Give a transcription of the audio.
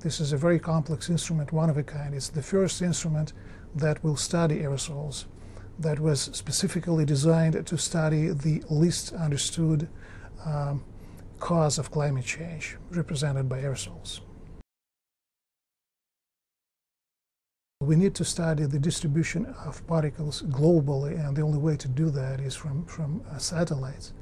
This is a very complex instrument, one of a kind. It's the first instrument that will study aerosols that was specifically designed to study the least understood um, cause of climate change, represented by aerosols. We need to study the distribution of particles globally, and the only way to do that is from, from uh, satellites.